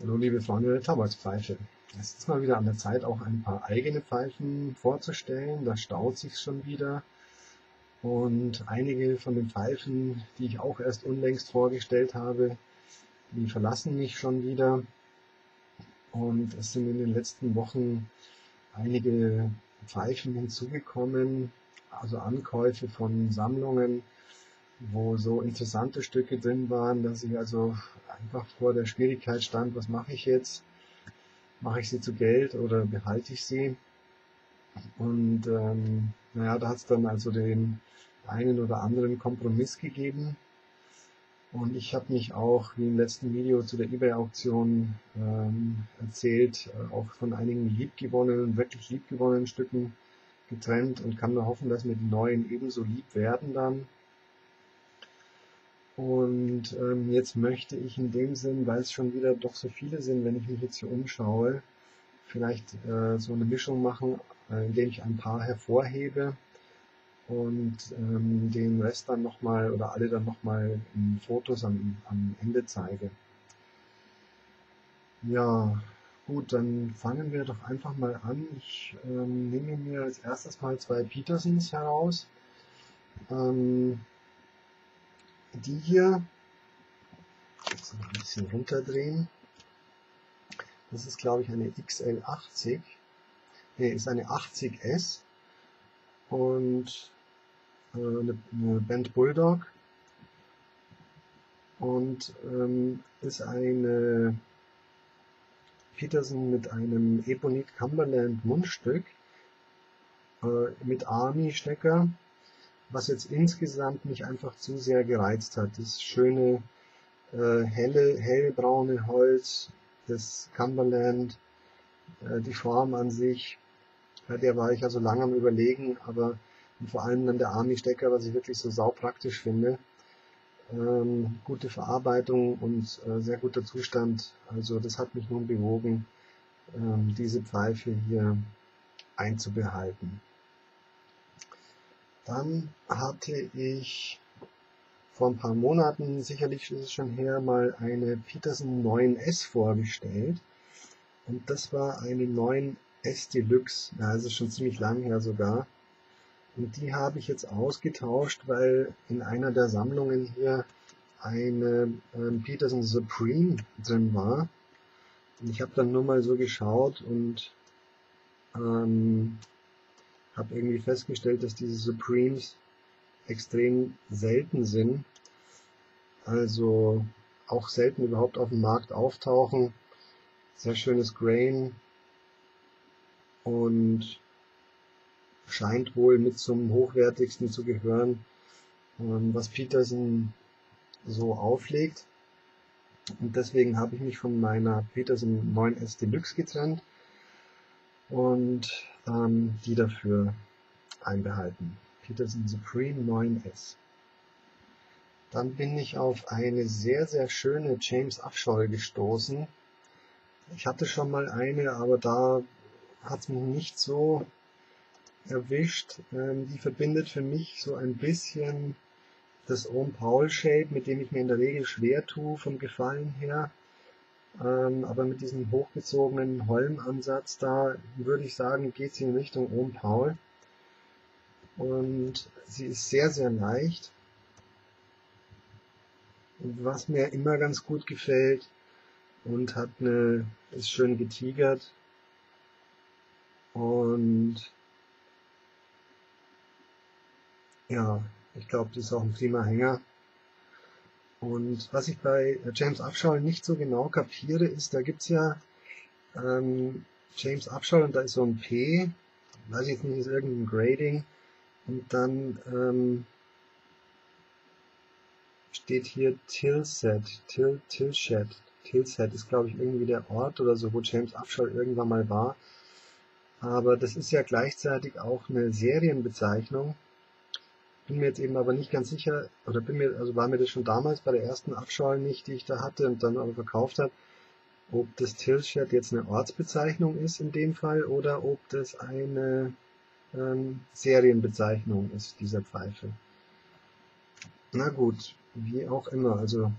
Hallo liebe Freunde der Tabakspfeife. Es ist mal wieder an der Zeit, auch ein paar eigene Pfeifen vorzustellen. Da staut sich schon wieder. Und einige von den Pfeifen, die ich auch erst unlängst vorgestellt habe, die verlassen mich schon wieder. Und es sind in den letzten Wochen einige Pfeifen hinzugekommen, also Ankäufe von Sammlungen, wo so interessante Stücke drin waren, dass ich also einfach vor der Schwierigkeit stand, was mache ich jetzt? Mache ich sie zu Geld oder behalte ich sie? Und ähm, naja, da hat es dann also den einen oder anderen Kompromiss gegeben. Und ich habe mich auch, wie im letzten Video zu der eBay-Auktion ähm, erzählt, äh, auch von einigen liebgewonnenen, wirklich liebgewonnenen Stücken getrennt und kann nur hoffen, dass mir die neuen ebenso lieb werden dann. Und ähm, jetzt möchte ich in dem Sinn, weil es schon wieder doch so viele sind, wenn ich mich jetzt hier umschaue, vielleicht äh, so eine Mischung machen, äh, indem ich ein paar hervorhebe und ähm, den Rest dann nochmal oder alle dann nochmal in Fotos am, am Ende zeige. Ja, gut, dann fangen wir doch einfach mal an. Ich ähm, nehme mir als erstes mal zwei Petersons heraus. Ähm, die hier, jetzt noch ein bisschen runterdrehen, das ist glaube ich eine XL80, ne, ist eine 80S und äh, eine, eine Band Bulldog. Und ähm, ist eine Peterson mit einem Ebonit Cumberland Mundstück äh, mit Army Stecker was jetzt insgesamt mich einfach zu sehr gereizt hat. Das schöne, äh, helle, hellbraune Holz, das Cumberland, äh, die Form an sich, ja, der war ich also lange am überlegen, aber vor allem dann der Army-Stecker, was ich wirklich so saupraktisch finde. Ähm, gute Verarbeitung und äh, sehr guter Zustand. Also das hat mich nun bewogen, ähm, diese Pfeife hier einzubehalten. Dann hatte ich vor ein paar Monaten, sicherlich ist es schon her, mal eine Peterson 9S vorgestellt. Und das war eine 9S Deluxe. Ja, ist schon ziemlich lang her sogar. Und die habe ich jetzt ausgetauscht, weil in einer der Sammlungen hier eine ähm, Peterson Supreme drin war. Und ich habe dann nur mal so geschaut und ähm, habe irgendwie festgestellt, dass diese Supremes extrem selten sind. Also auch selten überhaupt auf dem Markt auftauchen. Sehr schönes Grain und scheint wohl mit zum hochwertigsten zu gehören, ähm, was Peterson so auflegt. Und deswegen habe ich mich von meiner Peterson 9S Deluxe getrennt und ähm, die dafür einbehalten. Peterson Supreme 9S. Dann bin ich auf eine sehr, sehr schöne James Afshaw gestoßen. Ich hatte schon mal eine, aber da hat es mich nicht so erwischt. Ähm, die verbindet für mich so ein bisschen das Ohm Paul Shape, mit dem ich mir in der Regel schwer tue vom Gefallen her. Ähm, aber mit diesem hochgezogenen Holmansatz da würde ich sagen, geht sie in Richtung Ohm Paul. Und sie ist sehr, sehr leicht. Was mir immer ganz gut gefällt und hat eine, ist schön getigert. Und ja, ich glaube, die ist auch ein prima Hänger. Und was ich bei James Upshaw nicht so genau kapiere, ist, da gibt's ja ähm, James Upshaw und da ist so ein P, weiß ich jetzt nicht, ist irgendein Grading und dann ähm, steht hier Tilset, Til, Tilshed. Tilset ist glaube ich irgendwie der Ort oder so, wo James Upshaw irgendwann mal war. Aber das ist ja gleichzeitig auch eine Serienbezeichnung bin mir jetzt eben aber nicht ganz sicher, oder bin mir, also war mir das schon damals bei der ersten Abschau nicht, die ich da hatte und dann aber verkauft habe, ob das Tilshed jetzt eine Ortsbezeichnung ist in dem Fall oder ob das eine ähm, Serienbezeichnung ist dieser Pfeife. Na gut, wie auch immer. Also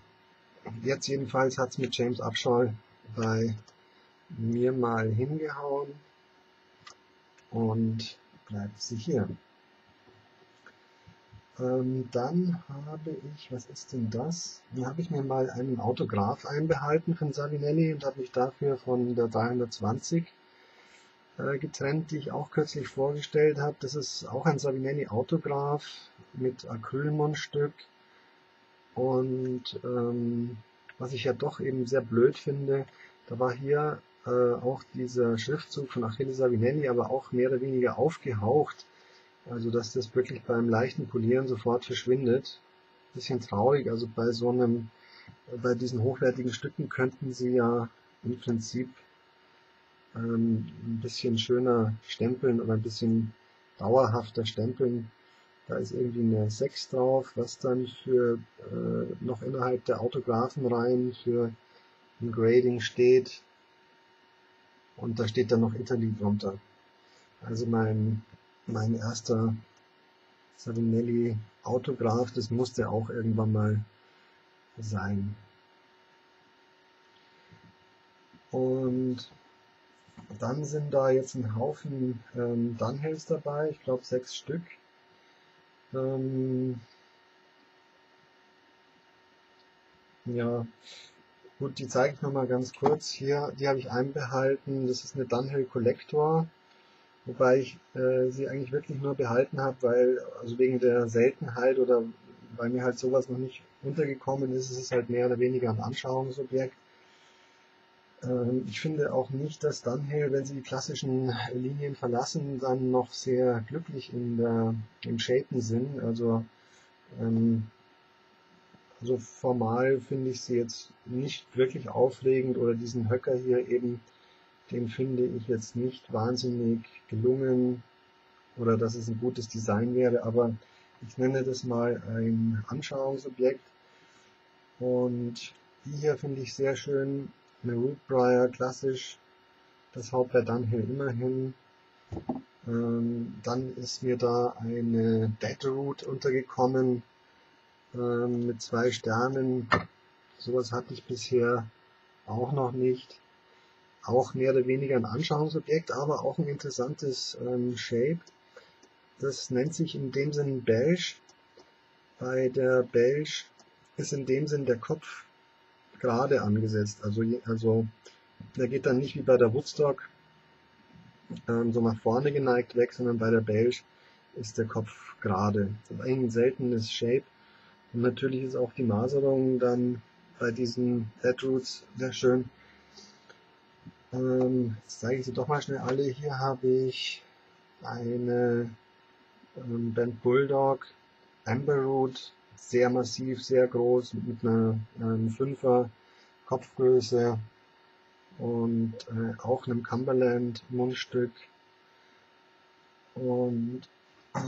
jetzt jedenfalls hat es mit James Upshaw bei mir mal hingehauen und bleibt sie hier. Ähm, dann habe ich, was ist denn das? Dann habe ich mir mal einen Autograph einbehalten von Savinelli und habe mich dafür von der 320 äh, getrennt, die ich auch kürzlich vorgestellt habe. Das ist auch ein Savinelli Autograph mit Acrylmundstück und ähm, was ich ja doch eben sehr blöd finde, da war hier äh, auch dieser Schriftzug von Achille Savinelli, aber auch mehr oder weniger aufgehaucht. Also dass das wirklich beim leichten Polieren sofort verschwindet. Bisschen traurig, also bei so einem, bei diesen hochwertigen Stücken könnten sie ja im Prinzip ähm, ein bisschen schöner stempeln oder ein bisschen dauerhafter stempeln. Da ist irgendwie eine 6 drauf, was dann für äh, noch innerhalb der Autographenreihen für ein Grading steht. Und da steht dann noch Italy drunter. Also mein mein erster Savinelli Autograph, das musste auch irgendwann mal sein. Und dann sind da jetzt ein Haufen ähm, Dunhills dabei, ich glaube sechs Stück. Ähm, ja, gut, die zeige ich nochmal ganz kurz. Hier, die habe ich einbehalten. Das ist eine Dunhill Collector. Wobei ich äh, sie eigentlich wirklich nur behalten habe, weil, also wegen der Seltenheit oder weil mir halt sowas noch nicht untergekommen ist, ist es halt mehr oder weniger ein Anschauungsobjekt. Ähm, ich finde auch nicht, dass Dunhill, wenn sie die klassischen Linien verlassen, dann noch sehr glücklich in der, im Shapen sind. Also, ähm, also formal finde ich sie jetzt nicht wirklich aufregend oder diesen Höcker hier eben den finde ich jetzt nicht wahnsinnig gelungen oder dass es ein gutes Design wäre, aber ich nenne das mal ein Anschauungsobjekt. Und hier finde ich sehr schön. Eine Rootbriar, klassisch. Das Hauptwerk dann hier immerhin. Ähm, dann ist mir da eine Deadroot untergekommen ähm, mit zwei Sternen. Sowas hatte ich bisher auch noch nicht auch mehr oder weniger ein Anschauungsobjekt, aber auch ein interessantes ähm, Shape. Das nennt sich in dem Sinn Beige. Bei der Beige ist in dem Sinn der Kopf gerade angesetzt. Also, also der geht dann nicht wie bei der Woodstock ähm, so nach vorne geneigt weg, sondern bei der Beige ist der Kopf gerade. Das ist ein seltenes Shape. Und natürlich ist auch die Maserung dann bei diesen Deadroots sehr schön. Ähm, jetzt zeige ich sie doch mal schnell alle. Hier habe ich eine ähm, Band Bulldog Amber Root, sehr massiv, sehr groß, mit einer ähm, 5er Kopfgröße und äh, auch einem Cumberland Mundstück. Und äh,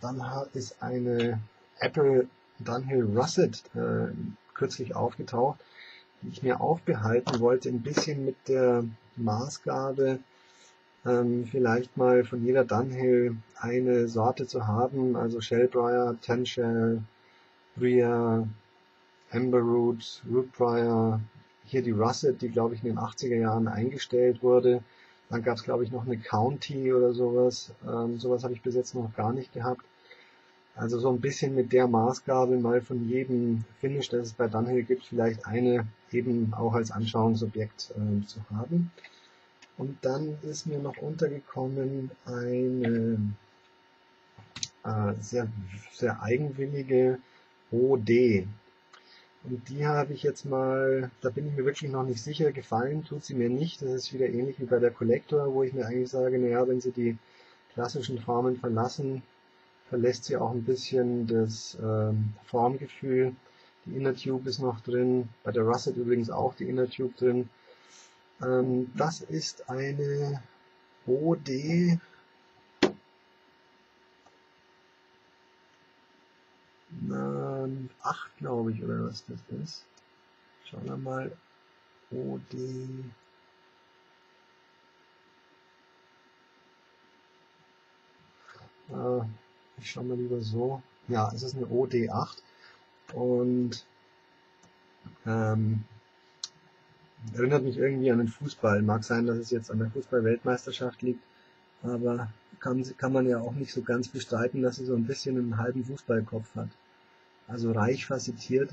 dann ist eine Apple Dunhill Russet äh, kürzlich aufgetaucht die ich mir auch behalten wollte, ein bisschen mit der Maßgabe, ähm, vielleicht mal von jeder Dunhill eine Sorte zu haben, also Shellbriar, Tenshell, Bria, Amberroot, Rootbriar, hier die Russet, die glaube ich in den 80er Jahren eingestellt wurde. Dann gab es glaube ich noch eine County oder sowas. Ähm, sowas habe ich bis jetzt noch gar nicht gehabt. Also so ein bisschen mit der Maßgabe mal von jedem Finish, das es bei Dunhill gibt, vielleicht eine eben auch als Anschauungsobjekt äh, zu haben. Und dann ist mir noch untergekommen eine äh, sehr, sehr eigenwillige OD. Und die habe ich jetzt mal, da bin ich mir wirklich noch nicht sicher, gefallen tut sie mir nicht. Das ist wieder ähnlich wie bei der Collector, wo ich mir eigentlich sage, naja, wenn sie die klassischen Formen verlassen, verlässt sie auch ein bisschen das ähm, Formgefühl. Die Inner Tube ist noch drin, bei der Russet übrigens auch die Inner Tube drin. Ähm, das ist eine OD na, 8, glaube ich, oder was das ist. Schauen wir mal. OD äh, ich schaue mal lieber so. Ja, es ist eine OD8 und ähm, Erinnert mich irgendwie an den Fußball. Mag sein, dass es jetzt an der Fußball-Weltmeisterschaft liegt, aber kann, kann man ja auch nicht so ganz bestreiten, dass sie so ein bisschen einen halben Fußballkopf hat. Also reich facettiert,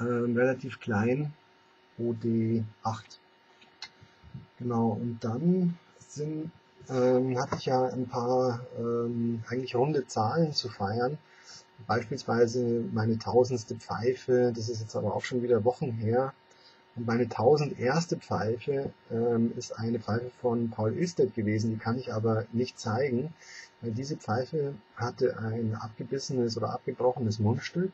ähm, relativ klein, OD 8. Genau, und dann sind, ähm, hatte ich ja ein paar ähm, eigentlich runde Zahlen zu feiern. Beispielsweise meine tausendste Pfeife, das ist jetzt aber auch schon wieder Wochen her. Und meine tausenderste Pfeife ähm, ist eine Pfeife von Paul Ilstedt gewesen, die kann ich aber nicht zeigen, weil diese Pfeife hatte ein abgebissenes oder abgebrochenes Mundstück.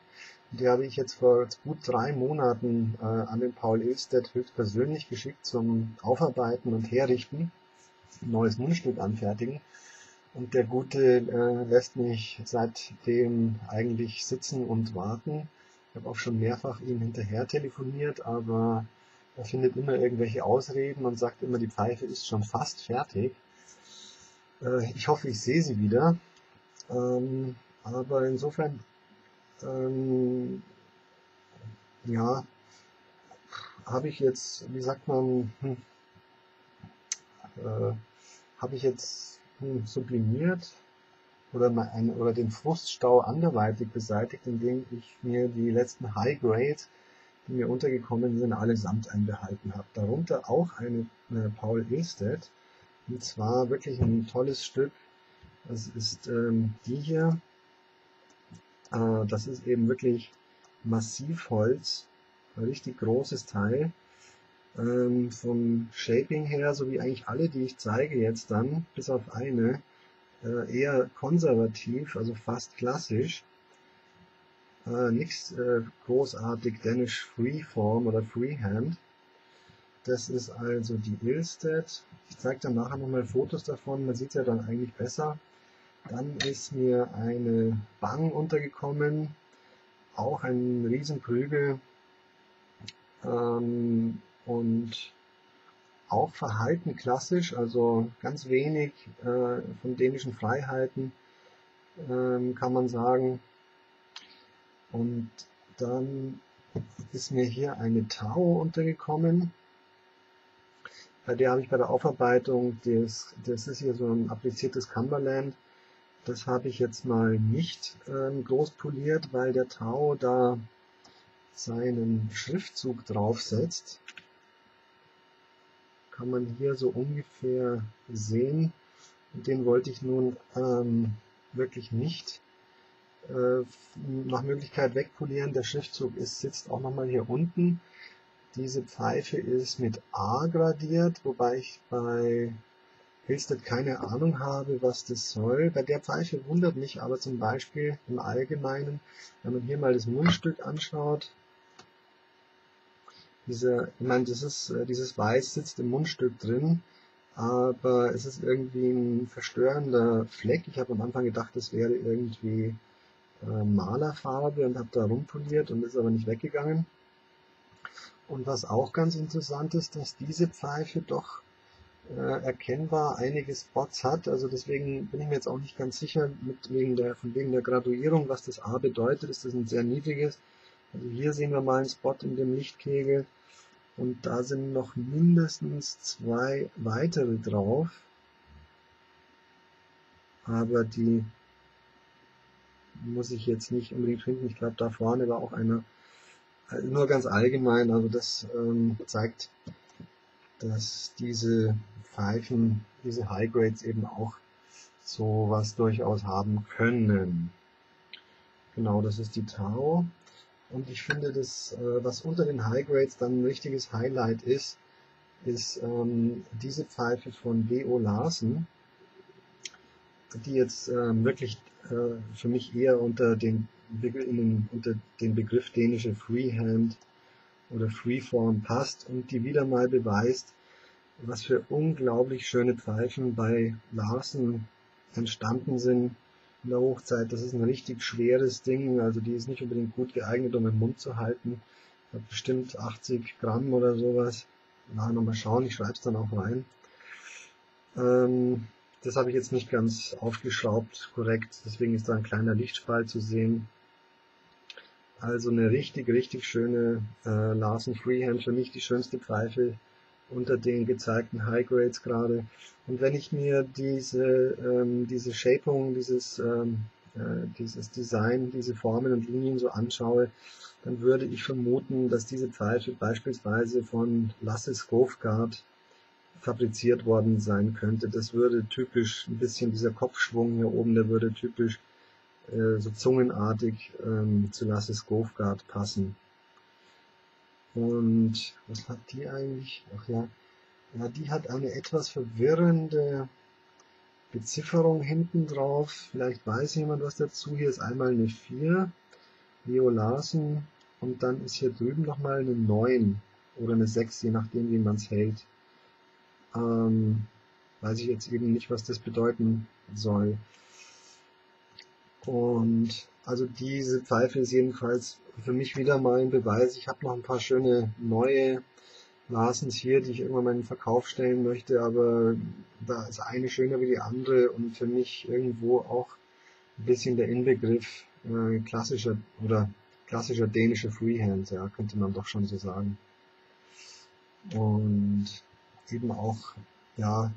Die habe ich jetzt vor gut drei Monaten äh, an den Paul Ilstedt höchstpersönlich geschickt zum Aufarbeiten und Herrichten, neues Mundstück anfertigen. Und der Gute äh, lässt mich seitdem eigentlich sitzen und warten. Ich habe auch schon mehrfach ihm hinterher telefoniert, aber er findet immer irgendwelche Ausreden und sagt immer, die Pfeife ist schon fast fertig. Äh, ich hoffe, ich sehe sie wieder. Ähm, aber insofern, ähm, ja, habe ich jetzt, wie sagt man, hm, äh, habe ich jetzt sublimiert oder, ein, oder den Fruststau anderweitig beseitigt, indem ich mir die letzten High Grade, die mir untergekommen sind, allesamt einbehalten habe. Darunter auch eine, eine Paul Ilstedt, und zwar wirklich ein tolles Stück. Das ist ähm, die hier. Äh, das ist eben wirklich Massivholz, ein richtig großes Teil ähm, vom Shaping her, so wie eigentlich alle, die ich zeige jetzt dann, bis auf eine, äh, eher konservativ, also fast klassisch. Äh, nichts äh, großartig Danish Freeform oder Freehand. Das ist also die Ilstedt. Ich zeige dann nachher nochmal Fotos davon, man sieht es ja dann eigentlich besser. Dann ist mir eine Bang untergekommen, auch ein Riesenprügel. Ähm, und auch verhalten klassisch, also ganz wenig äh, von dänischen Freiheiten ähm, kann man sagen. Und dann ist mir hier eine Tau untergekommen. Bei der habe ich bei der Aufarbeitung, des, das ist hier so ein appliziertes Cumberland, das habe ich jetzt mal nicht ähm, groß poliert, weil der Tau da seinen Schriftzug draufsetzt kann man hier so ungefähr sehen. Den wollte ich nun ähm, wirklich nicht äh, nach Möglichkeit wegpolieren. Der Schriftzug ist, sitzt auch nochmal hier unten. Diese Pfeife ist mit A gradiert, wobei ich bei Hilstedt keine Ahnung habe, was das soll. Bei der Pfeife wundert mich aber zum Beispiel im Allgemeinen, wenn man hier mal das Mundstück anschaut, diese, ich meine, ist, äh, dieses Weiß sitzt im Mundstück drin, aber es ist irgendwie ein verstörender Fleck. Ich habe am Anfang gedacht, das wäre irgendwie äh, Malerfarbe und habe da rumpoliert und ist aber nicht weggegangen. Und was auch ganz interessant ist, dass diese Pfeife doch äh, erkennbar einige Spots hat. Also deswegen bin ich mir jetzt auch nicht ganz sicher, mit wegen der, von wegen der Graduierung, was das A bedeutet. Ist das ein sehr niedriges? Also hier sehen wir mal einen Spot in dem Lichtkegel. Und da sind noch mindestens zwei weitere drauf. Aber die muss ich jetzt nicht unbedingt finden. Ich glaube, da vorne war auch einer. Also nur ganz allgemein, also das ähm, zeigt, dass diese Pfeifen, diese High Grades eben auch sowas durchaus haben können. Genau, das ist die Tau. Und ich finde, das, äh, was unter den High Grades dann ein richtiges Highlight ist, ist ähm, diese Pfeife von D.O. Larsen, die jetzt ähm, wirklich äh, für mich eher unter den, den, unter den Begriff dänische Freehand oder Freeform passt und die wieder mal beweist, was für unglaublich schöne Pfeifen bei Larsen entstanden sind in der Hochzeit. Das ist ein richtig schweres Ding, also die ist nicht unbedingt gut geeignet, um im Mund zu halten. Hat bestimmt 80 Gramm oder sowas. Na, nochmal schauen, ich schreibe es dann auch rein. Ähm, das habe ich jetzt nicht ganz aufgeschraubt, korrekt, deswegen ist da ein kleiner Lichtstrahl zu sehen. Also eine richtig, richtig schöne äh, Larsen Freehand, für mich die schönste Pfeife unter den gezeigten High Grades gerade. Und wenn ich mir diese, ähm, diese Shapung, dieses, ähm, äh, dieses Design, diese Formen und Linien so anschaue, dann würde ich vermuten, dass diese Pfeife beispielsweise von Lasse Scofgard fabriziert worden sein könnte. Das würde typisch, ein bisschen dieser Kopfschwung hier oben, der würde typisch äh, so zungenartig ähm, zu Lasse Scofgard passen. Und was hat die eigentlich? Ach ja, ja, die hat eine etwas verwirrende Bezifferung hinten drauf. Vielleicht weiß jemand was dazu. Hier ist einmal eine 4, Leo Larsen, und dann ist hier drüben nochmal eine 9 oder eine 6, je nachdem, wie man es hält. Ähm, weiß ich jetzt eben nicht, was das bedeuten soll. Und also diese Pfeife ist jedenfalls für mich wieder mal ein Beweis. Ich habe noch ein paar schöne neue Larsens hier, die ich irgendwann mal in den Verkauf stellen möchte, aber da ist eine schöner wie die andere und für mich irgendwo auch ein bisschen der Inbegriff äh, klassischer oder klassischer dänischer Freehand, ja, könnte man doch schon so sagen. Und eben auch, ja,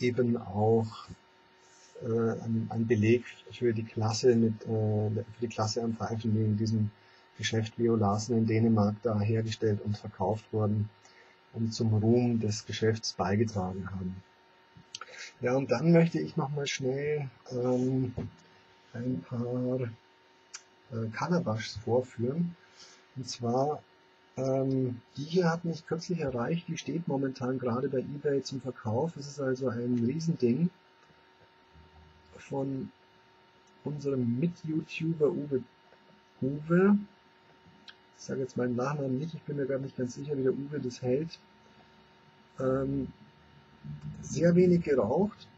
eben auch äh, ein, Beleg für die Klasse mit, äh, für die Klasse an Pfeifen, die in diesem Geschäft Leo Larsen in Dänemark da hergestellt und verkauft wurden und zum Ruhm des Geschäfts beigetragen haben. Ja, und dann möchte ich nochmal schnell ähm, ein paar äh, Calabashs vorführen. Und zwar, ähm, die hier hat mich kürzlich erreicht, die steht momentan gerade bei eBay zum Verkauf. Es ist also ein Riesending von unserem Mit-YouTuber Uwe Uwe ich sage jetzt meinen Nachnamen nicht, ich bin mir gar nicht ganz sicher, wie der Uwe das hält, ähm, sehr wenig geraucht.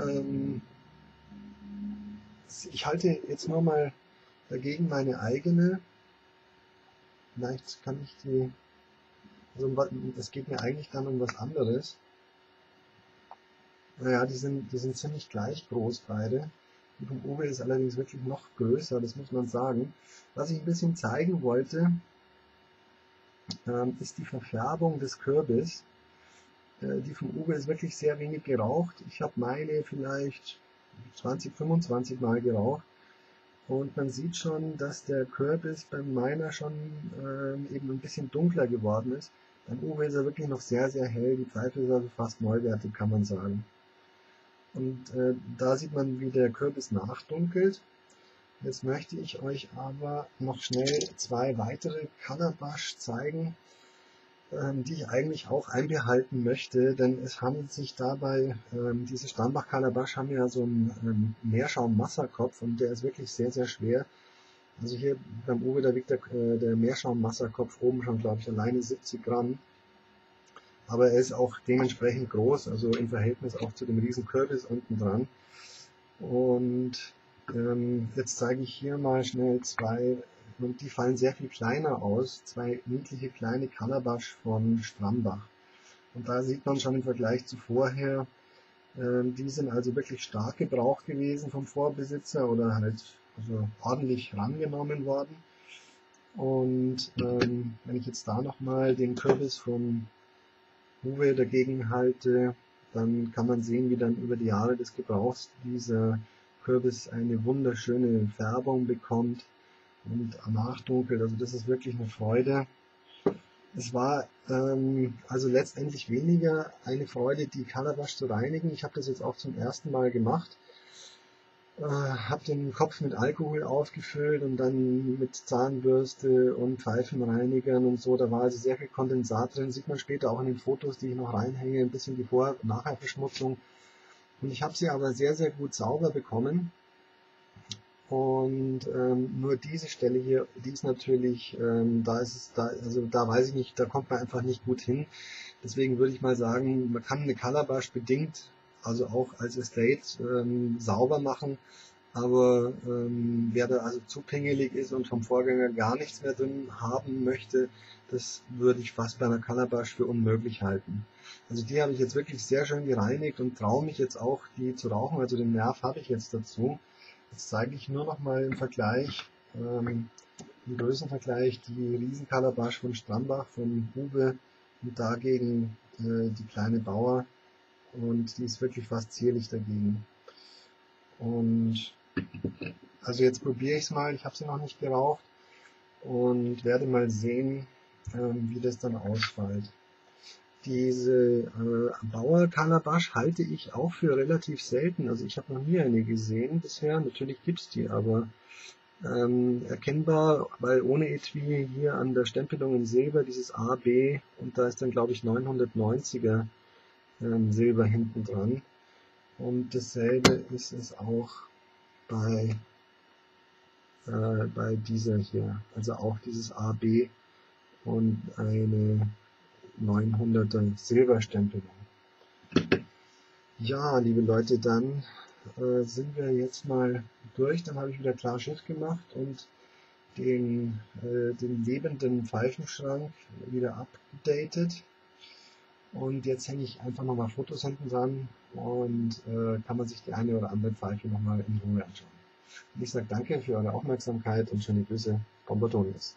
Ähm, ich halte jetzt nur mal dagegen meine eigene. Vielleicht kann ich die, also es geht mir eigentlich dann um was anderes. Naja, die sind, die sind ziemlich gleich groß beide. Die vom Uwe ist allerdings wirklich noch größer, das muss man sagen. Was ich ein bisschen zeigen wollte, ähm, ist die Verfärbung des Kürbis. Äh, die vom Uwe ist wirklich sehr wenig geraucht. Ich habe meine vielleicht 20, 25 Mal geraucht. Und man sieht schon, dass der Kürbis bei meiner schon äh, eben ein bisschen dunkler geworden ist. Beim Uwe ist er wirklich noch sehr, sehr hell. Die Pfeife ist also fast neuwertig, kann man sagen. Und äh, da sieht man, wie der Kürbis nachdunkelt. Jetzt möchte ich euch aber noch schnell zwei weitere Calabash zeigen, ähm, die ich eigentlich auch einbehalten möchte, denn es handelt sich dabei, ähm, diese Stambach Calabash haben ja so einen ähm, Meerschaum-Masserkopf und der ist wirklich sehr, sehr schwer. Also hier beim Uwe, da wiegt der, äh, der Meerschaum-Masserkopf oben schon, glaube ich, alleine 70 Gramm aber er ist auch dementsprechend groß, also im Verhältnis auch zu dem riesen Kürbis unten dran. Und ähm, jetzt zeige ich hier mal schnell zwei, und die fallen sehr viel kleiner aus, zwei niedliche kleine Calabash von Strambach. Und da sieht man schon im Vergleich zu vorher, ähm, die sind also wirklich stark gebraucht gewesen vom Vorbesitzer oder halt also ordentlich rangenommen worden. Und ähm, wenn ich jetzt da nochmal den Kürbis vom Huwe dagegen halte, dann kann man sehen, wie dann über die Jahre des Gebrauchs dieser Kürbis eine wunderschöne Färbung bekommt und nachdunkelt. Also das ist wirklich eine Freude. Es war ähm, also letztendlich weniger eine Freude, die Calabash zu reinigen. Ich habe das jetzt auch zum ersten Mal gemacht äh, habe den Kopf mit Alkohol aufgefüllt und dann mit Zahnbürste und Pfeifenreinigern und so. Da war also sehr viel Kondensat drin. Sieht man später auch in den Fotos, die ich noch reinhänge, ein bisschen die Vor- und Nachherverschmutzung. Und ich habe sie aber sehr, sehr gut sauber bekommen. Und ähm, nur diese Stelle hier, die ist natürlich, ähm, da ist es, da, also da weiß ich nicht, da kommt man einfach nicht gut hin. Deswegen würde ich mal sagen, man kann eine Calabash bedingt also auch als Estate ähm, sauber machen. Aber ähm, wer da also zu pingelig ist und vom Vorgänger gar nichts mehr drin haben möchte, das würde ich fast bei einer Calabash für unmöglich halten. Also die habe ich jetzt wirklich sehr schön gereinigt und traue mich jetzt auch, die zu rauchen. Also den Nerv habe ich jetzt dazu. Jetzt zeige ich nur noch mal im Vergleich ähm, im Größenvergleich die Riesenkalabasch von Strambach, von Hube und dagegen äh, die kleine Bauer und die ist wirklich fast zierlich dagegen. Und also jetzt probiere ich es mal, ich habe sie noch nicht geraucht und werde mal sehen, ähm, wie das dann ausfällt. Diese äh, Bauer Calabash halte ich auch für relativ selten. Also ich habe noch nie eine gesehen bisher. Natürlich gibt's die, aber ähm, erkennbar, weil ohne Etui hier an der Stempelung in Silber dieses A, B und da ist dann glaube ich 990er ähm, Silber hinten dran. Und dasselbe ist es auch bei, äh, bei dieser hier. Also auch dieses AB und eine 900er Silberstempelung. Ja, liebe Leute, dann äh, sind wir jetzt mal durch. Dann habe ich wieder klar Schiff gemacht und den, äh, den lebenden Pfeifenschrank wieder updated. Und jetzt hänge ich einfach nochmal Fotos hinten dran und äh, kann man sich die eine oder andere Pfeife nochmal in Ruhe anschauen. Und ich sage danke für eure Aufmerksamkeit und schöne Grüße, Bombardonis.